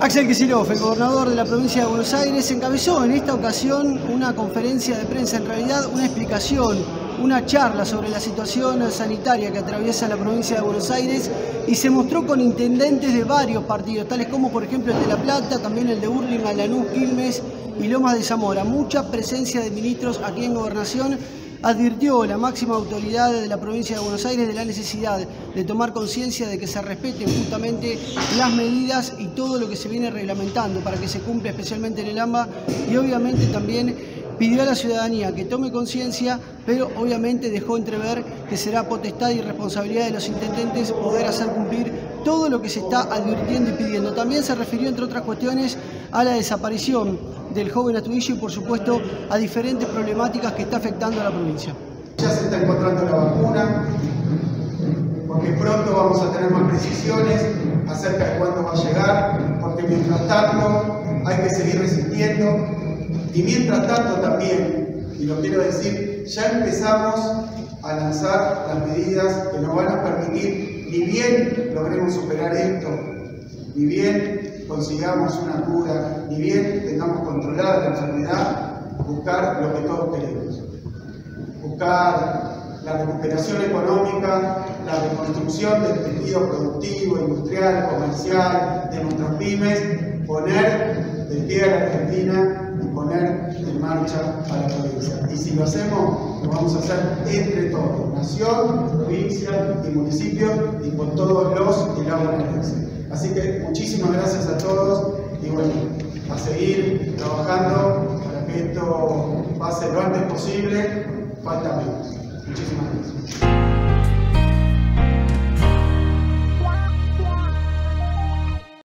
Axel Kicillof, el gobernador de la provincia de Buenos Aires, encabezó en esta ocasión una conferencia de prensa, en realidad una explicación, una charla sobre la situación sanitaria que atraviesa la provincia de Buenos Aires y se mostró con intendentes de varios partidos, tales como por ejemplo el de La Plata, también el de Urlinga, Lanús, Quilmes y Lomas de Zamora. Mucha presencia de ministros aquí en Gobernación advirtió la máxima autoridad de la provincia de Buenos Aires de la necesidad de tomar conciencia de que se respeten justamente las medidas y todo lo que se viene reglamentando para que se cumpla especialmente en el AMBA y obviamente también pidió a la ciudadanía que tome conciencia, pero obviamente dejó entrever que será potestad y responsabilidad de los intendentes poder hacer cumplir todo lo que se está advirtiendo y pidiendo. También se refirió, entre otras cuestiones, a la desaparición del joven Atuillo y, por supuesto, a diferentes problemáticas que está afectando a la provincia. Ya se está encontrando la vacuna, porque pronto vamos a tener más precisiones acerca de cuándo va a llegar, porque mientras tanto hay que seguir resistiendo y mientras tanto también, y lo quiero decir, ya empezamos a lanzar las medidas que nos van a permitir, ni bien logremos superar esto, ni bien consigamos una cura, ni bien tengamos controlada la enfermedad, buscar lo que todos queremos. Buscar la recuperación económica, la reconstrucción del tejido productivo, industrial, comercial, de nuestras pymes, poner de pie a la Argentina poner en marcha a la provincia. Y si lo hacemos, lo vamos a hacer entre todos, nación, provincia y municipio y con todos los y la Así que muchísimas gracias a todos y bueno, a seguir trabajando para que esto pase lo antes posible, falta menos. Muchísimas gracias.